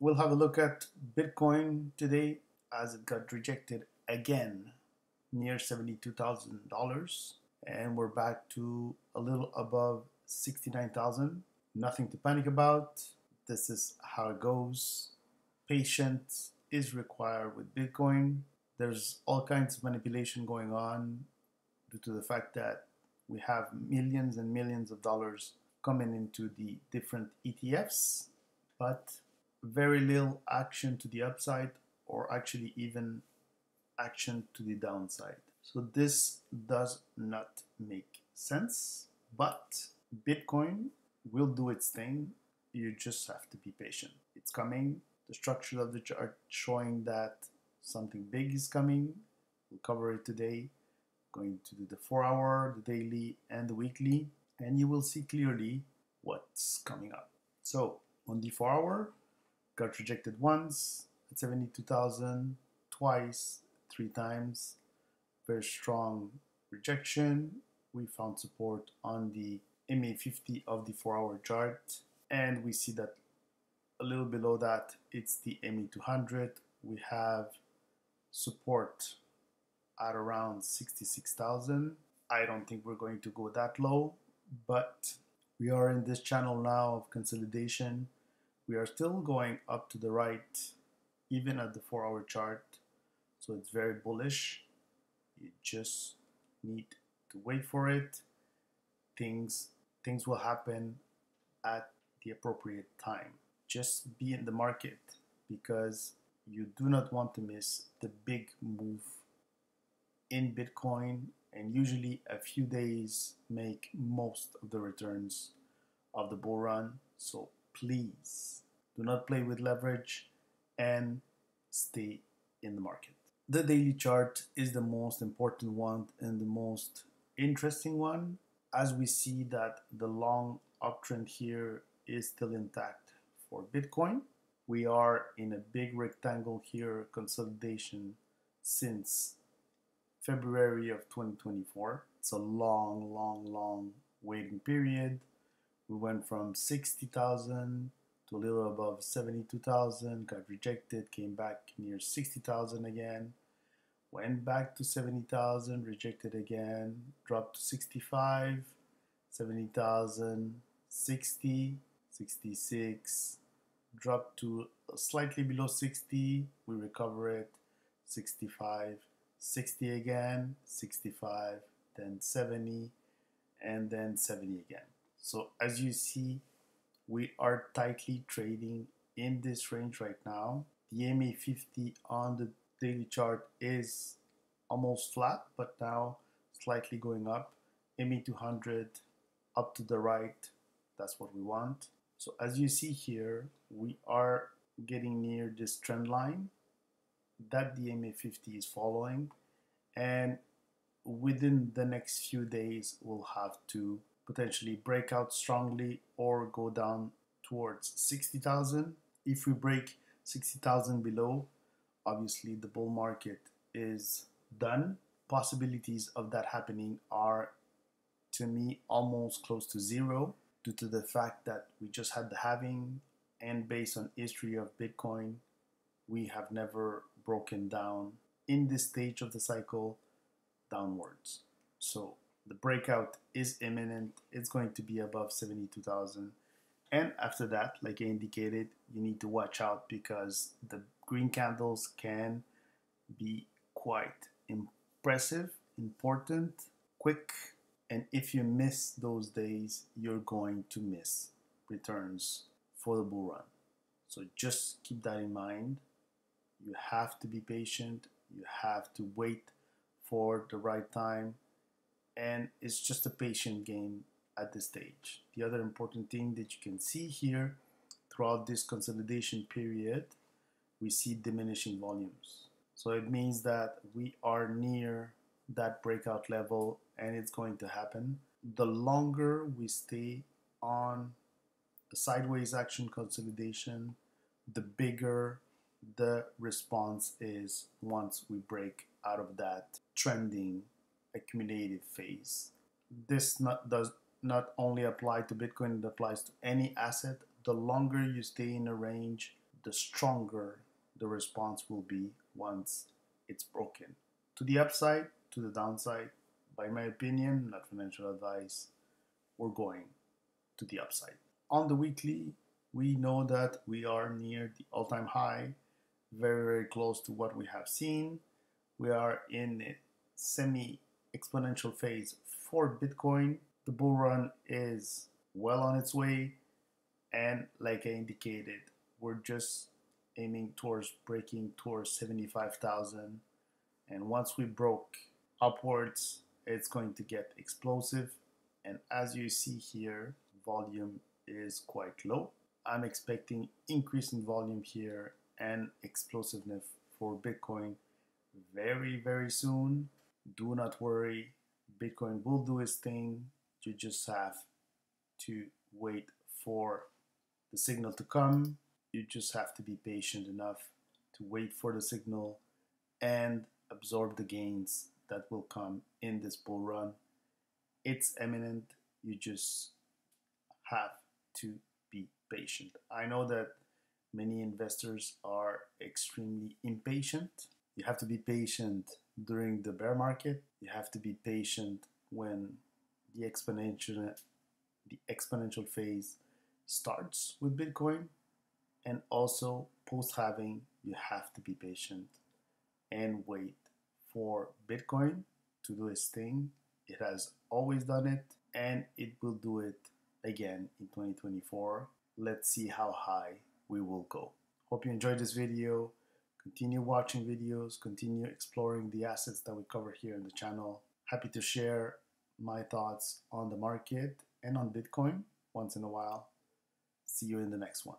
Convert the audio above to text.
we'll have a look at Bitcoin today as it got rejected again near $72,000 and we're back to a little above 69,000. Nothing to panic about. This is how it goes. Patience is required with Bitcoin. There's all kinds of manipulation going on due to the fact that we have millions and millions of dollars coming into the different ETFs, but very little action to the upside or actually even action to the downside. So this does not make sense, but Bitcoin will do its thing. You just have to be patient. It's coming. The structure of the chart showing that something big is coming. We'll cover it today. Going to do the four hour, the daily, and the weekly, and you will see clearly what's coming up. So on the four hour, got rejected once at 72,000, twice, three times. Very strong rejection. We found support on the MA50 of the four hour chart, and we see that a little below that it's the MA200. We have support at around 66,000. I don't think we're going to go that low, but we are in this channel now of consolidation. We are still going up to the right, even at the four hour chart. So it's very bullish. You just need to wait for it. Things things will happen at the appropriate time. Just be in the market because you do not want to miss the big move in Bitcoin, and usually a few days make most of the returns of the bull run. So please do not play with leverage and stay in the market. The daily chart is the most important one and the most interesting one as we see that the long uptrend here is still intact for Bitcoin. We are in a big rectangle here consolidation since February of 2024. It's a long, long, long waiting period. We went from 60,000 to a little above 72,000, got rejected, came back near 60,000 again, went back to 70,000, rejected again, dropped to 65, 70,000, 60, 66, dropped to slightly below 60, we recover it, 65, 60 again, 65, then 70, and then 70 again. So as you see, we are tightly trading in this range right now. The MA50 on the daily chart is almost flat, but now slightly going up. MA200 up to the right, that's what we want. So as you see here, we are getting near this trend line that the MA50 is following and within the next few days we'll have to potentially break out strongly or go down towards 60,000 if we break 60,000 below obviously the bull market is done. Possibilities of that happening are, to me, almost close to zero due to the fact that we just had the halving, and based on history of Bitcoin, we have never broken down in this stage of the cycle downwards. So the breakout is imminent. It's going to be above 72,000. And after that, like I indicated, you need to watch out because the green candles can be quite impressive, important, quick, and if you miss those days, you're going to miss returns for the bull run. So just keep that in mind. You have to be patient, you have to wait for the right time, and it's just a patient game at this stage. The other important thing that you can see here throughout this consolidation period we see diminishing volumes. So it means that we are near that breakout level and it's going to happen. The longer we stay on a sideways action consolidation, the bigger the response is once we break out of that trending accumulative phase. This not, does not only apply to Bitcoin, it applies to any asset. The longer you stay in a range, the stronger the response will be once it's broken. To the upside, to the downside, by my opinion, not financial advice, we're going to the upside. On the weekly, we know that we are near the all time high, very, very close to what we have seen. We are in a semi exponential phase for Bitcoin. The bull run is well on its way, and like I indicated, we're just aiming towards breaking towards 75,000. And once we broke upwards, it's going to get explosive. And as you see here, volume is quite low. I'm expecting increase in volume here and explosiveness for Bitcoin very, very soon. Do not worry, Bitcoin will do its thing. You just have to wait for the signal to come. You just have to be patient enough to wait for the signal and absorb the gains that will come in this bull run. It's imminent. You just have to be patient. I know that many investors are extremely impatient. You have to be patient during the bear market. You have to be patient when the exponential the exponential phase starts with Bitcoin and also post halving you have to be patient and wait for Bitcoin to do its thing. It has always done it and it will do it again in 2024. Let's see how high we will go. Hope you enjoyed this video. Continue watching videos, continue exploring the assets that we cover here in the channel. Happy to share my thoughts on the market and on Bitcoin once in a while. See you in the next one.